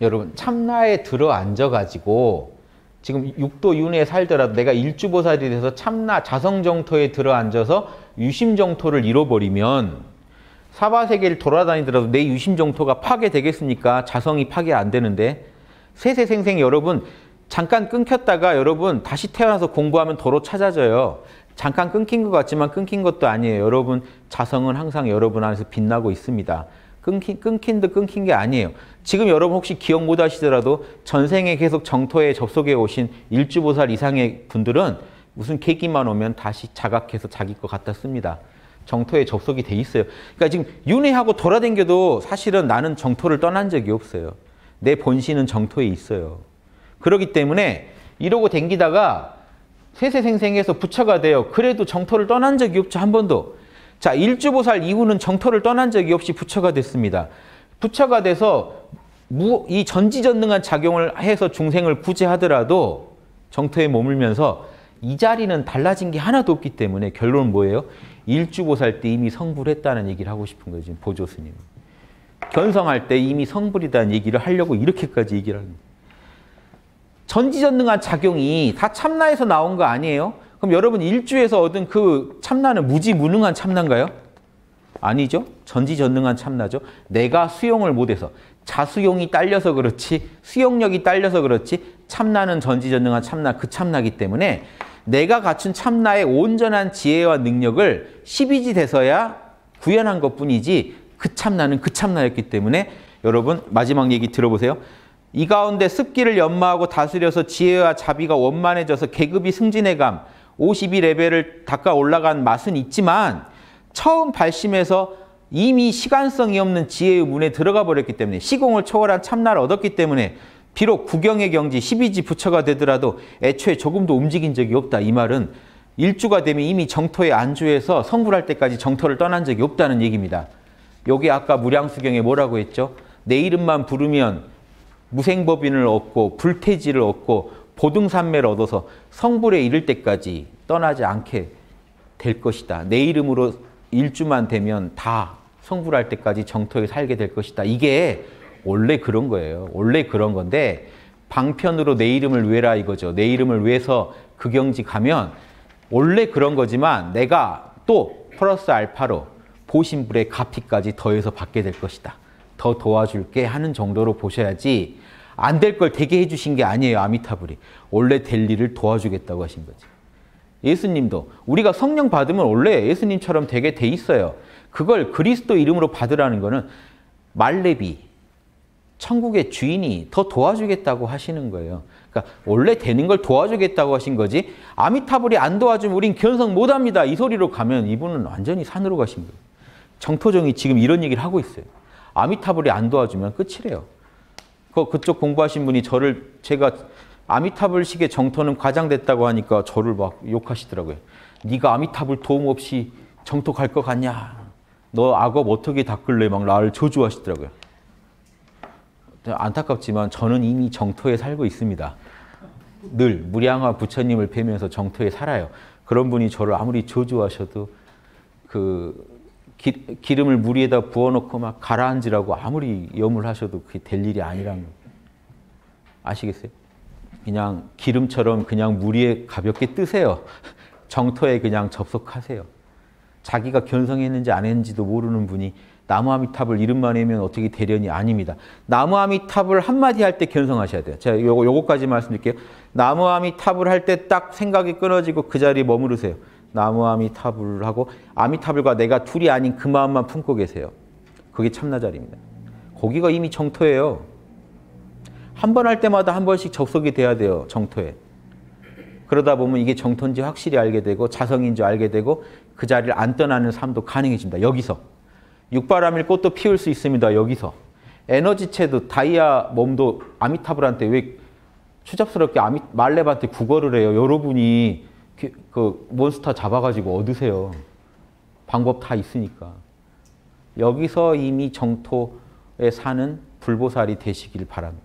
여러분 참나에 들어 앉아가지고 지금 육도 윤회에 살더라도 내가 일주보살이 돼서 참나 자성정토에 들어 앉아서 유심정토를 잃어버리면 사바세계를 돌아다니더라도 내 유심정토가 파괴되겠습니까? 자성이 파괴 안 되는데 세세생생 여러분 잠깐 끊겼다가 여러분 다시 태어나서 공부하면 도로 찾아져요. 잠깐 끊긴 것 같지만 끊긴 것도 아니에요. 여러분 자성은 항상 여러분 안에서 빛나고 있습니다. 끊긴, 끊긴 듯 끊긴 게 아니에요. 지금 여러분 혹시 기억 못 하시더라도 전생에 계속 정토에 접속해 오신 일주보살 이상의 분들은 무슨 계기만 오면 다시 자각해서 자기 것 갖다 씁니다. 정토에 접속이 돼 있어요. 그러니까 지금 윤회하고 돌아댕겨도 사실은 나는 정토를 떠난 적이 없어요. 내 본신은 정토에 있어요. 그렇기 때문에 이러고 댕기다가 세세생생해서 부처가 돼요. 그래도 정토를 떠난 적이 없죠. 한 번도. 자, 일주보살 이후는 정토를 떠난 적이 없이 부처가 됐습니다. 부처가 돼서 이 전지전능한 작용을 해서 중생을 구제하더라도 정토에 머물면서 이 자리는 달라진 게 하나도 없기 때문에 결론은 뭐예요? 일주보살 때 이미 성불했다는 얘기를 하고 싶은 거예요. 지금 보조스님. 견성할 때 이미 성불이다는 얘기를 하려고 이렇게까지 얘기를 합니다. 전지전능한 작용이 다 참나에서 나온 거 아니에요? 그럼 여러분 일주에서 얻은 그 참나는 무지무능한 참나인가요? 아니죠. 전지전능한 참나죠. 내가 수용을 못해서 자수용이 딸려서 그렇지 수용력이 딸려서 그렇지 참나는 전지전능한 참나 그 참나기 때문에 내가 갖춘 참나의 온전한 지혜와 능력을 12지 돼서야 구현한 것뿐이지 그 참나는 그 참나였기 때문에 여러분 마지막 얘기 들어보세요. 이 가운데 습기를 연마하고 다스려서 지혜와 자비가 원만해져서 계급이 승진해감 52레벨을 닦아 올라간 맛은 있지만 처음 발심해서 이미 시간성이 없는 지혜의 문에 들어가 버렸기 때문에 시공을 초월한 참나를 얻었기 때문에 비록 구경의 경지 12지 부처가 되더라도 애초에 조금도 움직인 적이 없다. 이 말은 일주가 되면 이미 정토에 안주해서 성불할 때까지 정토를 떠난 적이 없다는 얘기입니다. 여기 아까 무량수경에 뭐라고 했죠? 내 이름만 부르면 무생법인을 얻고 불태지를 얻고 보등산매를 얻어서 성불에 이를 때까지 떠나지 않게 될 것이다. 내 이름으로 일주만 되면 다 성불할 때까지 정토에 살게 될 것이다. 이게 원래 그런 거예요. 원래 그런 건데 방편으로 내 이름을 외라 이거죠. 내 이름을 외서 그 경지 가면 원래 그런 거지만 내가 또 플러스 알파로 보신불의 가피까지 더해서 받게 될 것이다. 더 도와줄게 하는 정도로 보셔야지 안 될 걸 되게 해주신 게 아니에요. 아미타불이. 원래 될 일을 도와주겠다고 하신 거지. 예수님도 우리가 성령 받으면 원래 예수님처럼 되게 돼 있어요. 그걸 그리스도 이름으로 받으라는 거는 말레비, 천국의 주인이 더 도와주겠다고 하시는 거예요. 그러니까 원래 되는 걸 도와주겠다고 하신 거지 아미타불이 안 도와주면 우린 견성 못합니다. 이 소리로 가면 이분은 완전히 산으로 가신 거예요. 정토정이 지금 이런 얘기를 하고 있어요. 아미타불이 안 도와주면 끝이래요. 그 그쪽 공부하신 분이 저를 제가 아미타불식의 정토는 과장됐다고 하니까 저를 막 욕하시더라고요. 네가 아미타불 도움 없이 정토 갈 것 같냐? 너 악업 어떻게 닦을래? 막 나를 저주하시더라고요. 안타깝지만 저는 이미 정토에 살고 있습니다. 늘 무량화 부처님을 뵈면서 정토에 살아요. 그런 분이 저를 아무리 저주하셔도 그 기, 기름을 물 위에다 부어놓고 막 가라앉으라고 아무리 염을 하셔도 그게 될 일이 아니라는 거 아시겠어요? 그냥 기름처럼 그냥 물 위에 가볍게 뜨세요. 정토에 그냥 접속하세요. 자기가 견성했는지 안 했는지도 모르는 분이 나무아미탑을 이름만 외면 어떻게 되려니 아닙니다. 나무아미탑을 한마디 할 때 견성하셔야 돼요. 제가 요거, 요거까지 말씀드릴게요. 나무아미탑을 할 때 딱 생각이 끊어지고 그 자리에 머무르세요. 나무 아미타불 하고 아미타불과 내가 둘이 아닌 그 마음만 품고 계세요. 그게 참나자리입니다. 거기가 이미 정토예요. 한 번 할 때마다 한 번씩 접속이 돼야 돼요. 정토에. 그러다 보면 이게 정토인지 확실히 알게 되고 자성인지 알게 되고 그 자리를 안 떠나는 삶도 가능해집니다. 여기서. 육바람일 꽃도 피울 수 있습니다. 여기서. 에너지체도 다이아 몸도 아미타불한테 왜 추잡스럽게 아미, 말렙한테 국어를 해요. 여러분이 그 몬스터 잡아가지고 얻으세요. 방법 다 있으니까. 여기서 이미 정토에 사는 불보살이 되시길 바랍니다.